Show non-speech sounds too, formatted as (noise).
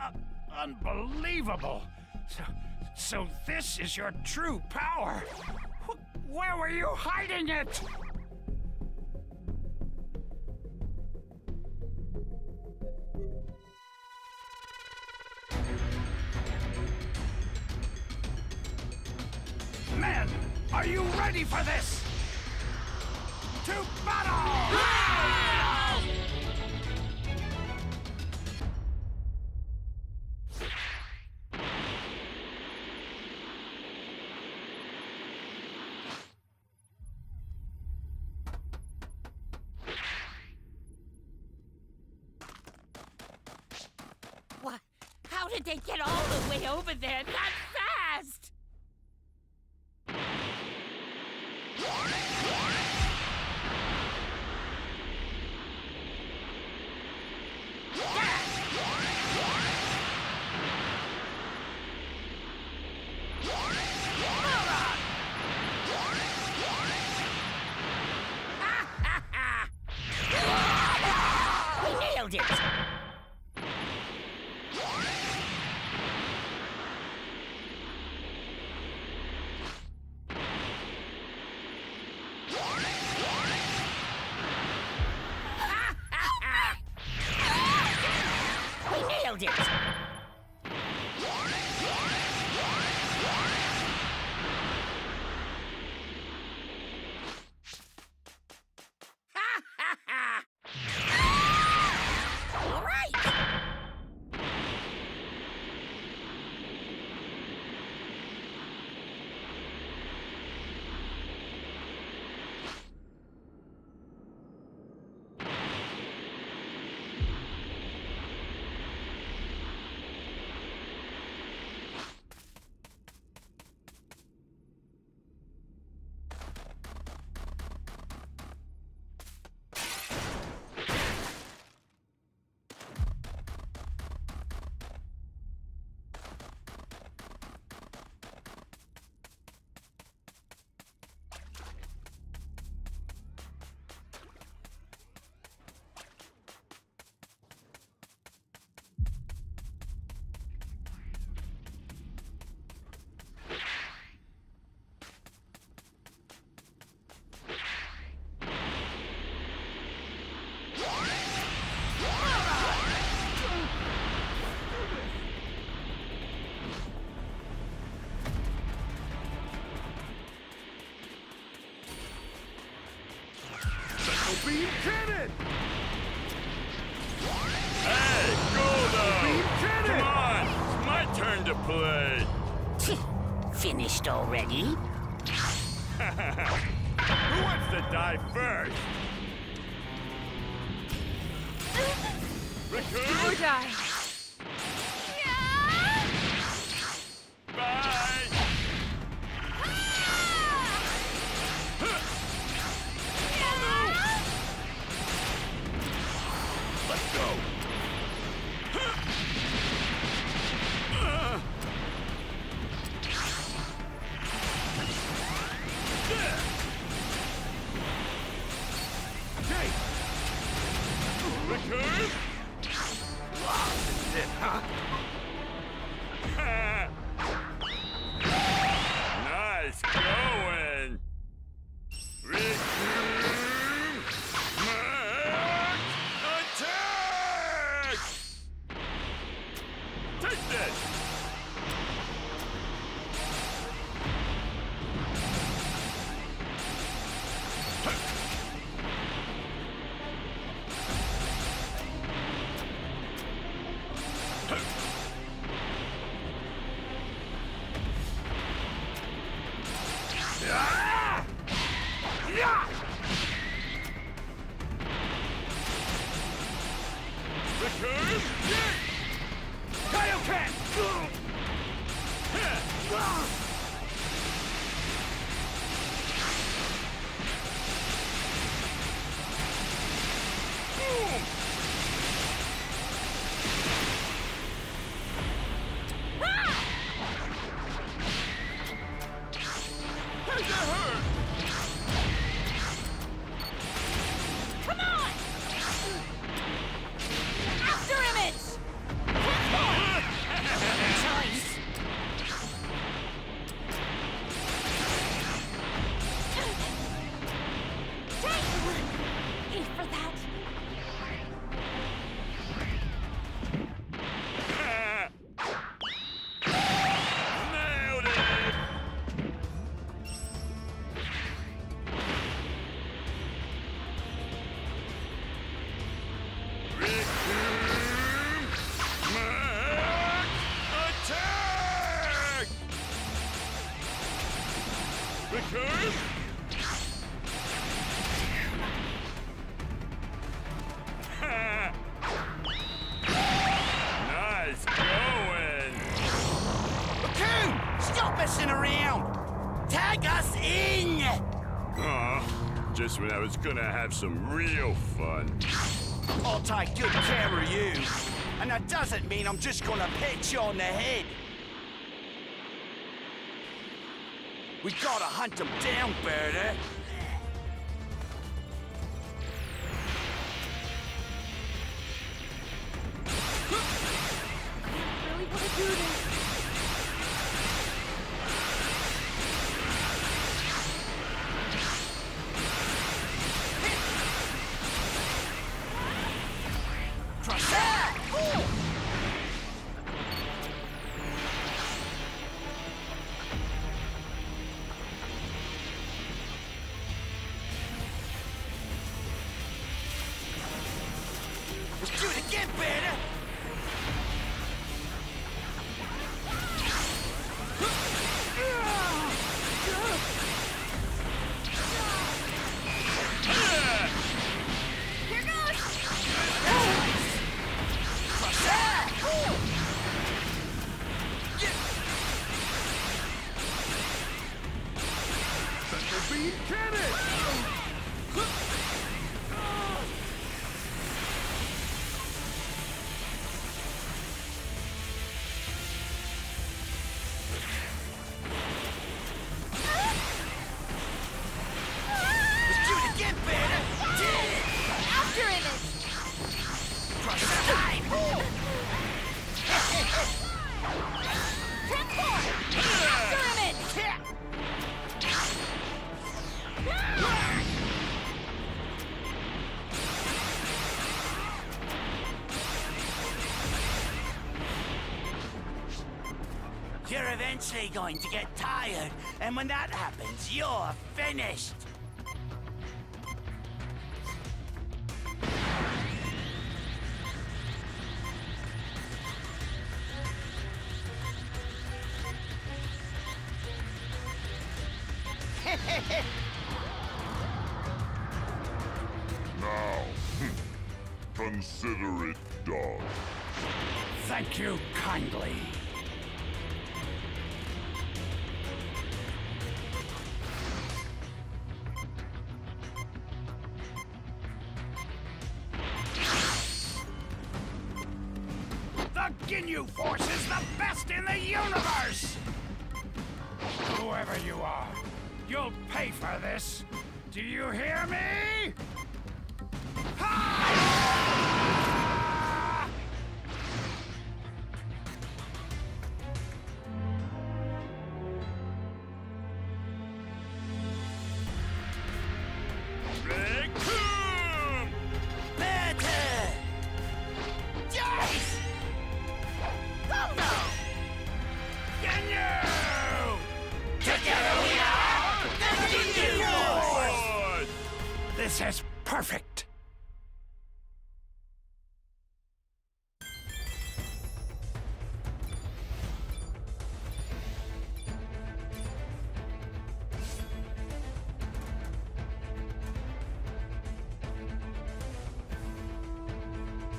Uh, unbelievable! So, so this is your true power! Wh- Where were you hiding it? Men, are you ready for this? To battle! They get all the way over there that fast? We play! (laughs) Finished already? Who wants to die first? Raccoon? Or die. Nice Raccoon? Kaioken! When I was gonna have some real fun. I'll take good care of you. And that doesn't mean I'm just gonna pet you on the head. We gotta hunt them down, Burter. Beam cannon! Eventually going to get tired, and when that happens, you're finished. (laughs) Now, hmm, consider it done. Thank you kindly. Ginyu Force is the best in the universe! Whoever you are, you'll pay for this. Do you hear me?